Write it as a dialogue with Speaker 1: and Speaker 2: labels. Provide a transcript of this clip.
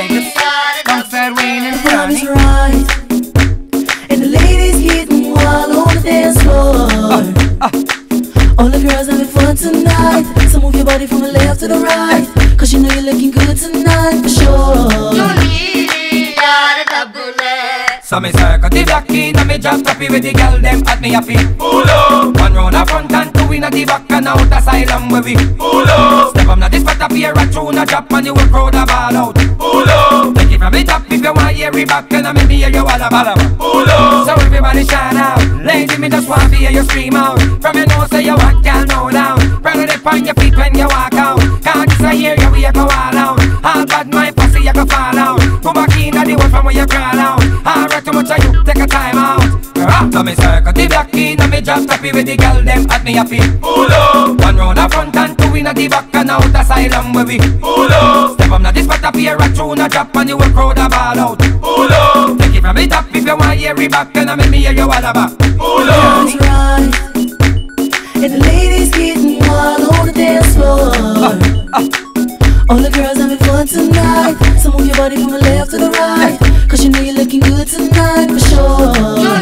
Speaker 1: Vegas. Concert rain and brownie.
Speaker 2: right. And the ladies hitting wild on the dance floor. Uh, uh. All the having fun tonight. So move your body from the left to the right. You know you're looking good tonight for sure.
Speaker 1: So me circle the black in and me just happy with the girl them at me happy Pull up One round a front and two in a the back and out asylum where we Pull up Step on the spot up here a tune a drop and you will crowd a ball out if you want hear it back and I make me hear you all a Pull up. So everybody shout out. Lady me just want to hear you scream out. From your nose say you walk girl no down Brother dip on your feet when you walk out. Can't just hear you we go all out. All bad my pussy you go fall out. Go back in the one from where you crawl out. Alright too much of you take a time out. After me circle the block in and me just happy with the girl them at me happy Pull up. One round a front and two in a the back and out asylum where we Pull up Step up now this spot up here a tune a drop and you will crowd a ball out Pull up Take it from the top if you want hear it back and I make me hear you all about Pull up
Speaker 2: That's right. And the ladies getting wild on the dance floor. All the girls having fun tonight. So move your body from the left to the right. Cause you know you're looking good tonight for sure.